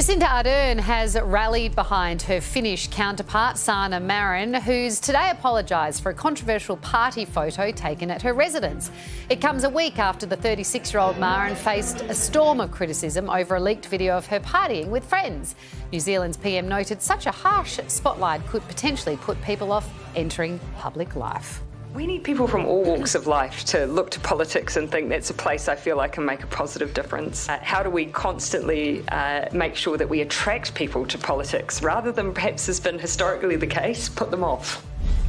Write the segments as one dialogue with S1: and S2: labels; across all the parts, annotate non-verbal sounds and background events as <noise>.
S1: Jacinda Ardern has rallied behind her Finnish counterpart, Sanna Marin, who's today apologised for a controversial party photo taken at her residence. It comes a week after the 36 year old Marin faced a storm of criticism over a leaked video of her partying with friends. New Zealand's PM noted such a harsh spotlight could potentially put people off entering public life.
S2: We need people from all walks of life to look to politics and think that's a place I feel I can make a positive difference. Uh, how do we constantly uh, make sure that we attract people to politics rather than perhaps has been historically the case, put them off?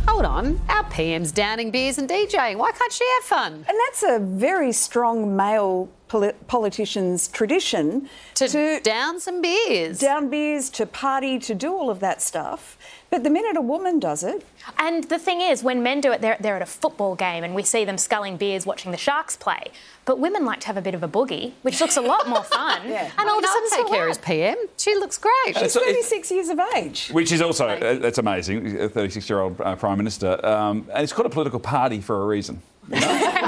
S1: Hold on, our PM's downing beers and DJing. Why can't she have fun?
S3: And that's a very strong male poli- politician's tradition
S1: To, down some beers.
S3: down beers, to party, to do all of that stuff. But the minute a woman does it,
S4: And the thing is, when men do it, they're, they're at a football game and we see them sculling beers watching the Sharks play. But women like to have a bit of a boogie, which looks a lot more <laughs> fun.
S3: Yeah.
S4: And all of a
S1: I'll
S4: sudden,
S1: take
S4: so
S1: her
S4: what?
S1: as PM. She looks great.
S3: she's
S5: So
S3: 36 years of age.
S5: Which is also, uh, that's amazing, a 36 year old uh, Prime Minister. Um, and it's called a political party for a reason. you know? <laughs>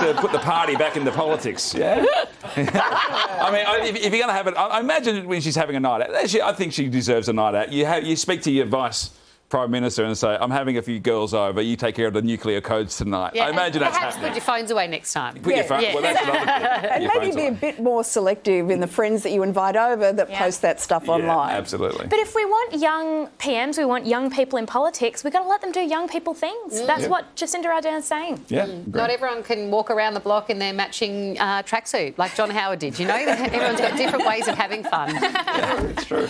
S5: to put the party back into politics, yeah? <laughs> I mean, if, if you're going to have it, I, imagine when she's having a night out, I think she deserves a night out. You, have, you speak to your vice prime minister and say, I'm having a few girls over, you take care of the nuclear codes tonight. I imagine that's
S1: Perhaps
S5: happening.
S1: put your phones away next time.
S5: Put your phone,
S1: Yeah.
S5: Well, that's another thing. <laughs> Put
S3: And
S5: your
S3: maybe
S5: phones
S3: be a bit more selective in the friends that you invite over that
S4: Yeah.
S3: post that stuff
S5: Yeah,
S3: online.
S5: absolutely.
S4: But if we want young PMs, we want young people in politics, we've got to let them do young people things. That's
S5: Yeah.
S4: what Jacinda Ardern is saying.
S5: yeah,
S1: Not everyone can walk around the block in their matching uh, tracksuit like John Howard did. You know, <laughs> everyone's got different ways of having fun. <laughs>
S5: it's true.